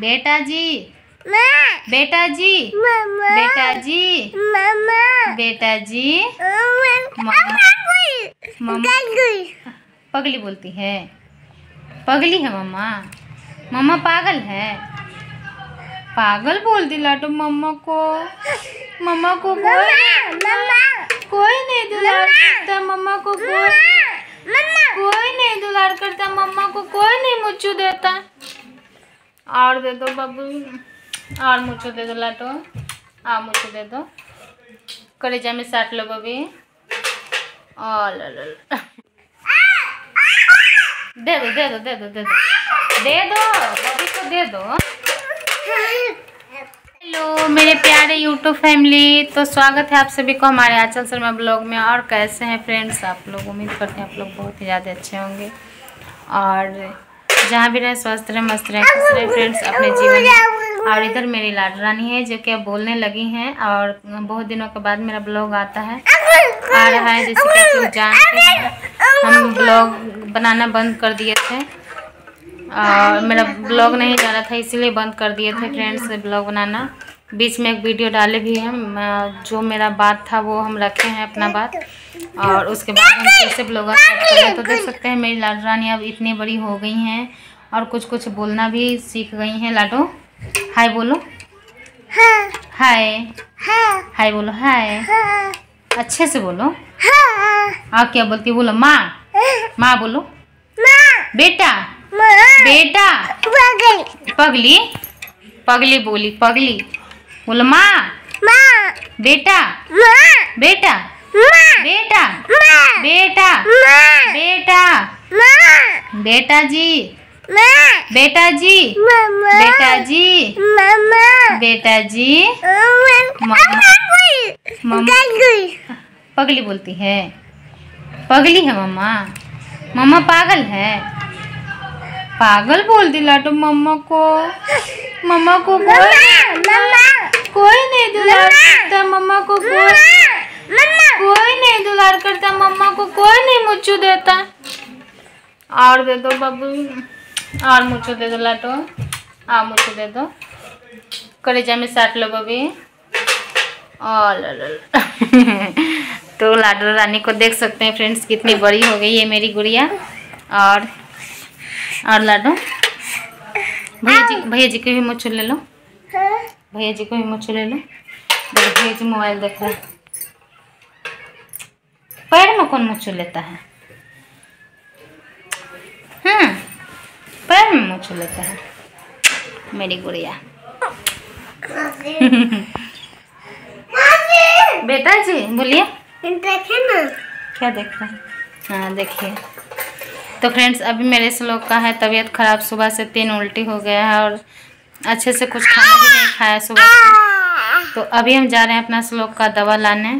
बेटा जी माँ बेटा जी मामा। बेटा जी मामा। बेटा जी मामा। मम्मा पगली बोलती है। पगली है मम्मा मम्मा पागल है। पागल बोल दी लाटो मम्मा को। मम्मा को कोई कोई नहीं दुलार करता मम्मा को कोई कोई नहीं दुलार करता मम्मा को कोई नहीं मुच्छू देता। और दे दो बाबू। और मुच्छू दे दो लाटो और मुच्छू दे दो। कलेजा में साट लो बबी। और। दे दो दे दो दे दो दे दो। दे दो, बबी को दे दो। हेलो, मेरे प्यारे यूट्यूब फैमिली तो स्वागत है आप सभी को हमारे आंचल शर्मा ब्लॉग में। और कैसे हैं फ्रेंड्स आप लोग, उम्मीद करते हैं आप लोग बहुत ही ज़्यादा अच्छे होंगे। और जहाँ भी रहे, स्वस्थ रहे, मस्त रहे, खुश रहे फ्रेंड्स अपने जीवन और इधर मेरी लाड रानी है, जो कि अब बोलने लगी हैं, और बहुत दिनों के बाद मेरा ब्लॉग आता है। आ रहा है, जैसे कि लोग जानते हैं, हम ब्लॉग बनाना बंद कर दिए थे। और मेरा ब्लॉग नहीं जा रहा था, इसीलिए बंद कर दिए थे फ्रेंड्स ब्लॉग बनाना। बीच में एक वीडियो डाले भी हैं। जो मेरा बात था वो हम रखे हैं अपना बात। और उसके बाद हम कैसे ब्लॉगर स्टार्ट कर हैं। तो देख सकते हैं मेरी लाडो रानी अब इतनी बड़ी हो गई हैं और कुछ कुछ बोलना भी सीख गई हैं। लाडो हाय बोलो। हाय। हाय बोलो हाय। अच्छे से बोलो। आप क्या बोलती बोलो माँ। माँ बोलो। बेटा। बेटा। पगली। पगली बोली पगली। बोलो माँ! बेटा! बेटा! बेटा! बेटा! बेटा! बेटा जी बेटा जी मामा बेटा जी मामा बेटा जी मम्मा! मम्मा! पगली! बोलती है। पगली है मम्मा। मम्मा पागल है। पागल बोल दी लाटो मम्मा को। मम्मा को कोई कोई नहीं दुलार करता मम्मा को कोई। कोई नहीं दुलार करता मम्मा को कोई नहीं मुच्छू देता। और दे दो बाबू और मुच्छू दे दो लाटो। और मुच्छू दे दो। कलेजा में साट लो बबी और। तो लाडो रानी को देख सकते हैं फ्रेंड्स कितनी बड़ी हो गई है मेरी गुड़िया। और और लाडो। भैया जी भैया जी को भी मुझ ले लो। भैया जी को भी मुझ ले लो। भैया जी मोबाइल देख। रहे हैं पैर में कौन मुझ लेता है? हम्म पैर में मुझ लेता है। मेरी गुड़िया। बेटा जी बोलिए। क्या देख रहे हैं? हाँ देखिए। तो फ्रेंड्स अभी मेरे श्लोक का है तबीयत खराब। सुबह से तीन उल्टी हो गया है और अच्छे से कुछ खाना भी खाया सुबह से। तो अभी हम जा रहे हैं अपना श्लोक का दवा लाने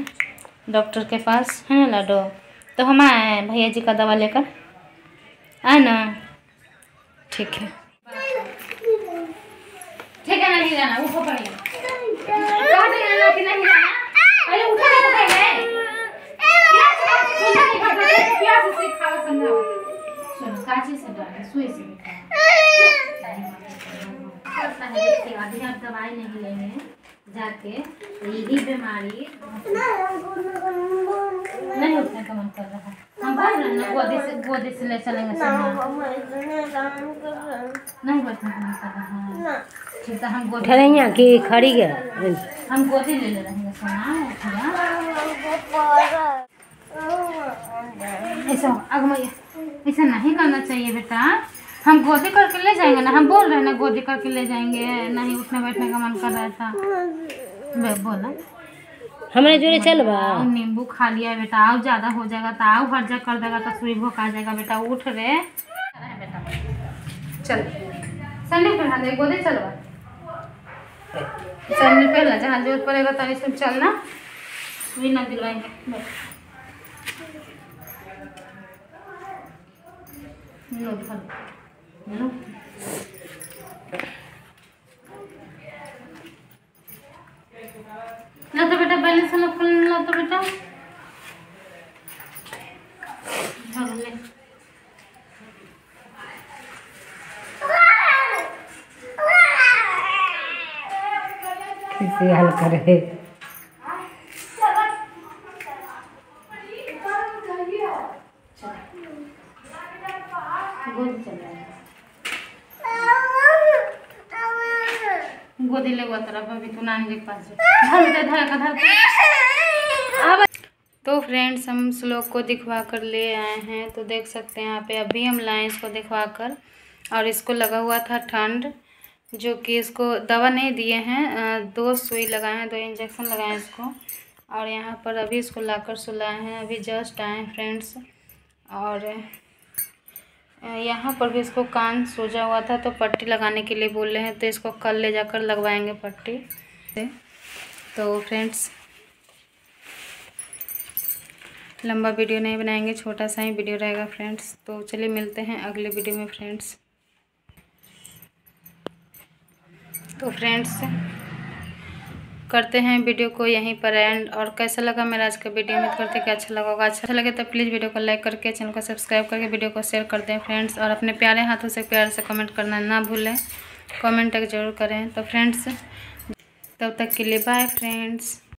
डॉक्टर के पास है ना लाडो? तो हम आए हैं भैया जी का दवा लेकर। आए ना? ठीक है। ठीक है। ना नहीं जाना वो पहले कहा था जाना कि नहीं जाना पहले उठो तो पहले प्यास से खावा समझाओ सुनो काची से डर सुई से होता है देखिए अभी आप दवाई नहीं लेंगे जाके यही बीमारी नहीं उठने का मन कर रहा है। हम बोल रहे हैं ना गोदी से गोदी से ले चलेंगे सामने। नहीं बैठने का मन कर रहा है। ठीक है हम गोदी ठहरिया कि खड़ी गया हम गोदी ले ले रहेंगे सोना उठिया ऐसा अगमैया ऐसा नहीं करना चाहिए बेटा। हम गोदी करके ले जाएँगे ना? हम बोल रहे हैं ना गोदी करके ले जाएँगे नहीं उठने बैठने का मन कर रहा था बे बोला हमारे जोड़े चल बा। नींबू खा लिया बेटा आओ ज़्यादा हो जाएगा तो आओ हर्जा कर देगा तो सुई भोक जाएगा बेटा उठ रे। बेटा चल सैंडल पहना दे गोदी चलवा सैंडल पहना जहाँ ज़रूरत पड़ेगा तो इसमें चलना सुई ना दिलवाएँगे बैठ। ला तो बेटा बैलेंस ला खोल ला तो बेटा। धर ले। इसे हल करे गोदी ले तरफ़ अभी तू नानी के पास धर धर धर दे। तो फ्रेंड्स हम श्लोक को दिखवा कर ले आए हैं। तो देख सकते हैं यहाँ पे अभी हम लाए इसको दिखवा कर। और इसको लगा हुआ था ठंड, जो कि इसको दवा नहीं दिए हैं। दो सुई लगाए हैं, दो इंजेक्शन लगाए हैं इसको। और यहाँ पर अभी इसको लाकर सुलाए हैं। अभी जस्ट आए हैं फ्रेंड्स और यहाँ पर भी इसको कान सूजा हुआ था तो पट्टी लगाने के लिए बोल रहे हैं तो इसको कल ले जाकर लगवाएँगे पट्टी। से तो फ्रेंड्स लंबा वीडियो नहीं बनाएँगे छोटा सा ही वीडियो रहेगा फ्रेंड्स। तो चलिए मिलते हैं अगले वीडियो में फ्रेंड्स। तो फ्रेंड्स करते हैं वीडियो को यहीं पर एंड और कैसा लगा मेरा आज का वीडियो? उम्मीद करते कि अच्छा लगा होगा। अच्छा लगे तो प्लीज़ वीडियो को लाइक करके चैनल को सब्सक्राइब करके वीडियो को शेयर कर दें फ्रेंड्स और अपने प्यारे हाथों से प्यार से कमेंट करना ना भूलें। कमेंट तक ज़रूर करें। तो फ्रेंड्स तब तक के लिए बाय फ्रेंड्स